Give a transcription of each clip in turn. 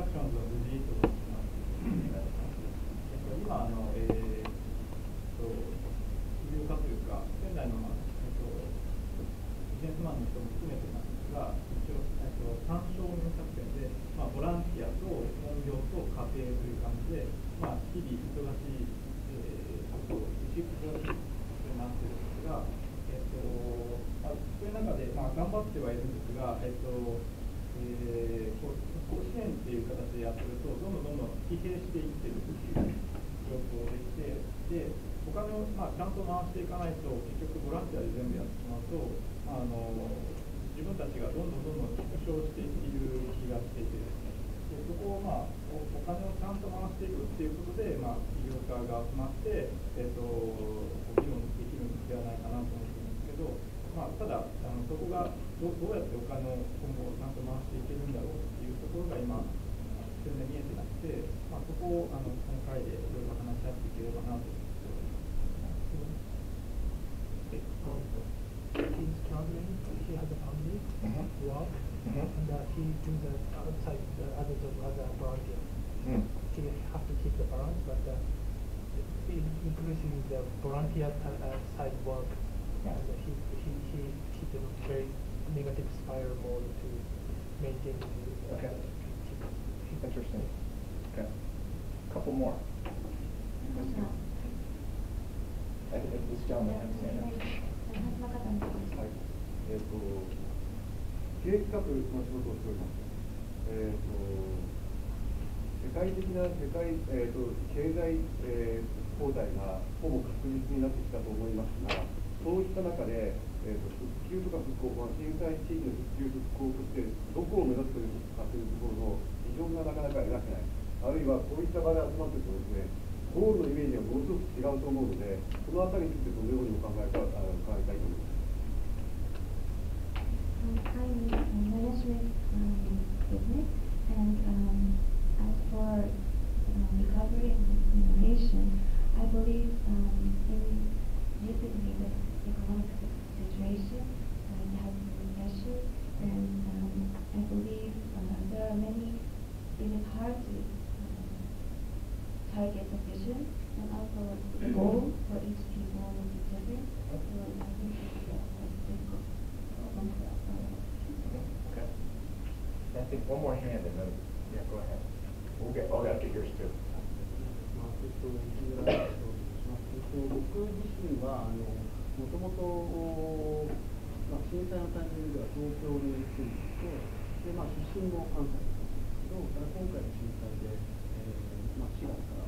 ダクションズの藤井と申します。今あの、えー、と起業家というか仙台の、えっと、ビジネスマンの人も含めてなんですが、一応、えっと、参照の作戦で、まあ、ボランティアと本業と家庭という感じで、まあ、日々忙しい、えー、ことを一忙しいことになっているんですが、えっとまあ、そういう中で、まあ、頑張ってはいるんですが、えっとえー、こう甲子園っていう形でやってると、どんどんどんどん疲弊していってるっていう状況でして、でお金を、まあ、ちゃんと回していかないと、結局ボランティアで全部やってしまうと、あの自分たちがどんどんどんどん縮小していっている気がしていてですね、でそこを、まあ、お金をちゃんと回していくっていうことで、まあ、起業家が集まって、えっと、議論できるんではないかなと思ってるんですけど、まあ、ただあの、そこがどどうやってお金を今後ちゃんと回していけるんだろうっていうところが今、全然見えてなくて、まあ、そこをあのこの回でいろいろ話し合っていければなと思っており a Mhm. Mhm. uh. Mm. Uh, uh, a negative spiral mode to maintain the. uh, Okay. Interesting. Okay. Couple more. まずは I think this gentleman has his hand up. はいえっ、と、経営企画の仕事をしております。えっ、と、世界的な世界、えっ、と、経済、えー、交代がほぼ確実になってきたと思いますが、そういった中で、えー、と復旧とか復興、まあ、震災地域の復旧復興として、どこを目指すかというところのビジョンがなかなか描けない。あるいはこういった場で集まってるとですね、ゴールのイメージがものすごく違うと思うので、このあたりについてどのようにお考えか伺いたいと思います。It is hard to um, target the vision and also the goal for each people will be different. So I think it's a a difficult one for us. Okay. I think one more hand and then, yeah, go ahead. We'll get, I'll get to yours too. と、僕自身は、あの、もともと、まあ、震災のタイミングでは東京に住んでいて、で、まあ、出身も関西だったんですけど、ただ今回の震災で、えーまあ、4月から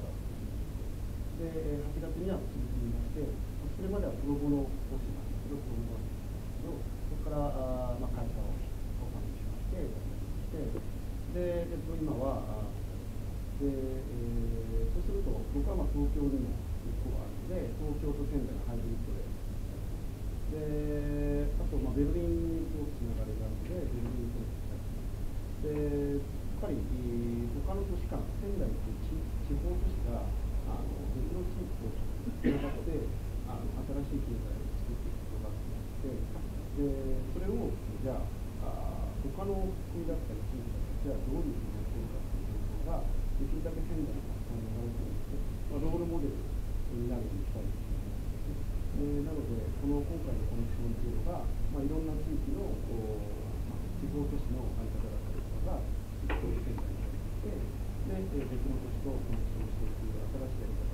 で、8月には続きまして、それまではプロボノ講師なんですけど、プロボノなんですけど、そこから、あまあ、会社を創刊しまして、やってまして、で、えっと、今は、で、えーそうすると、僕はまあ東京にも行くがあるので、東京と仙台のハイブリッドで、で、あと、まあ、ベルリンとつながりがあるので、ベルリンとしたりします。で、やっぱり、えー他の都市間、仙台という地地方都市が、あの別の地域とつながって、あの新しい経済を作っていくことがあって、で、それを、じゃあ、あー他の国だったり地域だったり、じゃあどういうふうにやっていくかっていうことが、できるだけ仙台の発散を流れていって、まあ、ロールモデルになるようにしたいというふうに思ってます。でなので、この今回のコネクションっていうのが、まあ、いろん。な地域の、こうまあ、地方都市の在り方だったりとかが、一個仙台になって、で、えー別の都市とコネクションしていく新しいやり方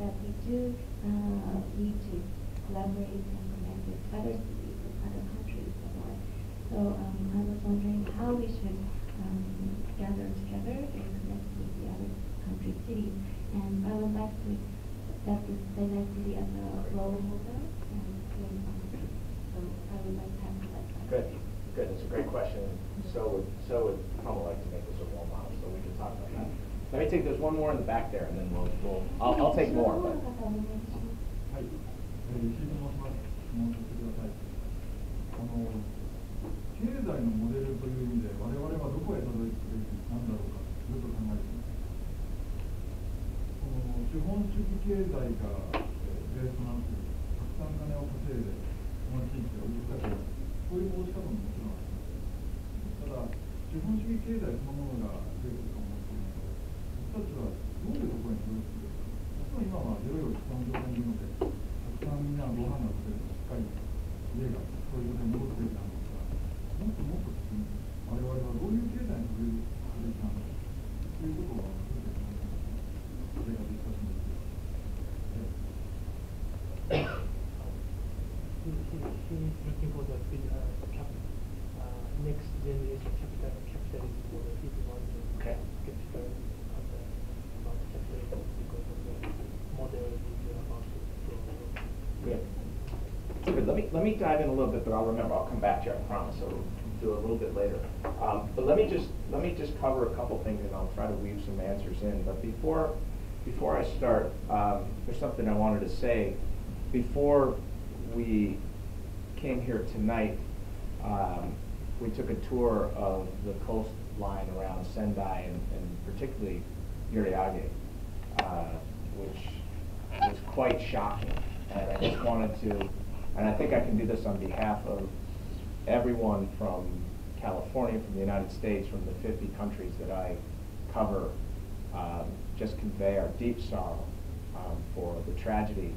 that we do, uh, need to collaborate and connect with other cities and other countries abroad. So, um, I was wondering how we should, um, gather together and connect with the other country cities. And I would like to set this Sendai city as a role model and. So I would like to have that. Good, good, that's a great question. So would, so would Kamal like to make this a role model, so we can talk about that. So I think there's one more in the back there, and then we'll, we'll I'll, I'll take more. But. 経済のモデルという意味で我々はどこへたいていくべきなんだろうかずっと考えています資本主義経済がベースなっているたくさん金を稼いでこの地域を動かすこういう投資家ももちろんありますただ資本主義経済そのものが我々はどういう経済に取り組んでいたのかということは Let me, let me dive in a little bit, but I'll remember, I'll come back to you, I promise, we'll do a little bit later. Um, but let me just, let me just cover a couple things and I'll try to weave some answers in. But before, before I start, um, there's something I wanted to say. Before we came here tonight, um, we took a tour of the coastline around Sendai and, and particularly Yuriage, uh, which was quite shocking. And I just wanted to, and I think I can do this on behalf of everyone from California, from the United States, from the 50 countries that I cover, um, just convey our deep sorrow um, for the tragedy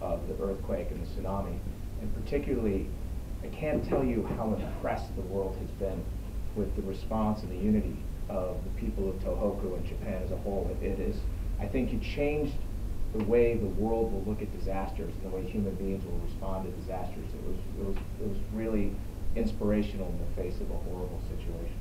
of the earthquake and the tsunami. And particularly, I can't tell you how impressed the world has been with the response and the unity of the people of Tohoku and Japan as a whole. It, it is, I think you changed the way the world will look at disasters and the way human beings will respond to disasters. It was, it was, it was really inspirational in the face of a horrible situation.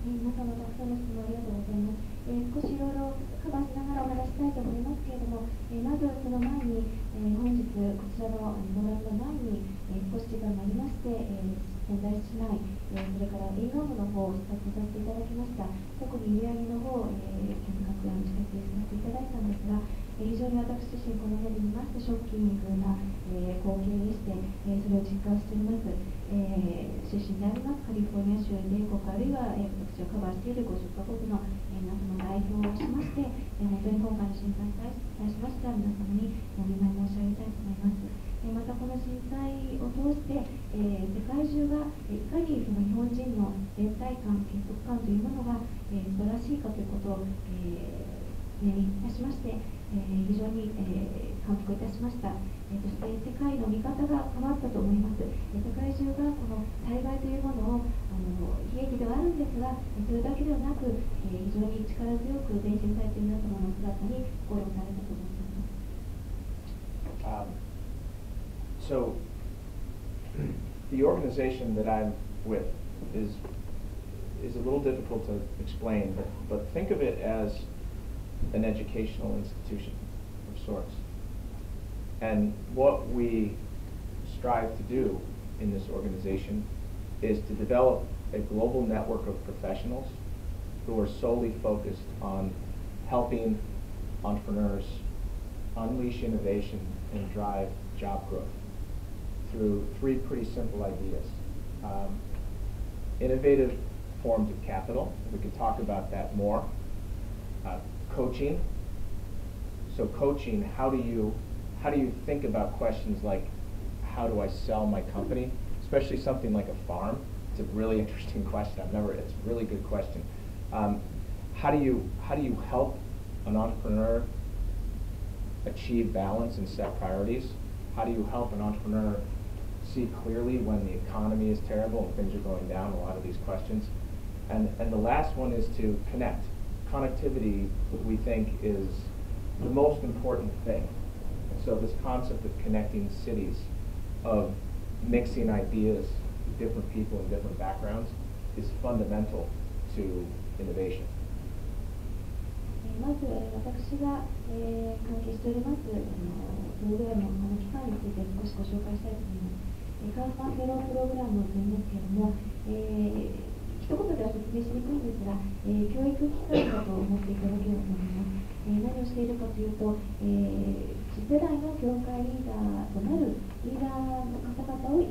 えー皆様たくさんの質問ありがとうございます。えー少しいろいろカバーしながらお話ししたいと思いますけれども、えーまずその前に、えー本日こちらのあのご覧の前に、えー少し時間がありまして、えー 仙台市内、えーそれから沿岸部の方を視察させていただきました。特に閖上の方、えー、見学や視察させていただいたんですが、えー非常に私自身この目で見ましてショッキングな、えー光景でして、えーそれを実感しております。えー出身でありますカリフォルニア州米国あるいは、えー私をカバーしている50カ国の、えー皆様代表をしまして、えー本当に今回の震災に対しましては皆様にお見舞い申し上げたいと思います。えまたこの震災を通して、えー世界中がえいかにその日本人の連帯感、結束感というものが、えー素晴らしいかということを、えー目にいたしまして、えー非常に、えー感服いたしました、えーそして世界の見方が変わったと思います、えー世界中がこの災害というものをあの悲劇ではあるんですがえそれだけではなく、えー非常に力強く前進されている皆様の姿に心をされた so, the organization that I'm with is is a little difficult to explain, but, but think of it as an educational institution of sorts. And what we strive to do in this organization is to develop a global network of professionals who are solely focused on helping entrepreneurs unleash innovation and drive job growth through three pretty simple ideas. Um, innovative forms of capital, we could talk about that more. Uh, coaching. So coaching, how do you how do you think about questions like how do I sell my company, especially something like a farm? It's a really interesting question. I've never. It's a really good question. Um, how do you how do you help an entrepreneur achieve balance and set priorities? How do you help an entrepreneur see clearly when the economy is terrible and things are going down, a lot of these questions. And, and the last one is to connect. Connectivity, we think, is the most important thing. And so this concept of connecting cities, of mixing ideas, different people and different backgrounds, is fundamental to innovation. まず私が、えー、関係しておりますあのプログラムのマネキパンについて少しご紹介したいと思います。えーカーファンフェロプログラムといいますけれども、えー一言では説明しにくいんですが、えー教育機関だと思っていただければと思います。えー何をしているかというと、えー次世代の業界リーダーとなるリーダーの方々を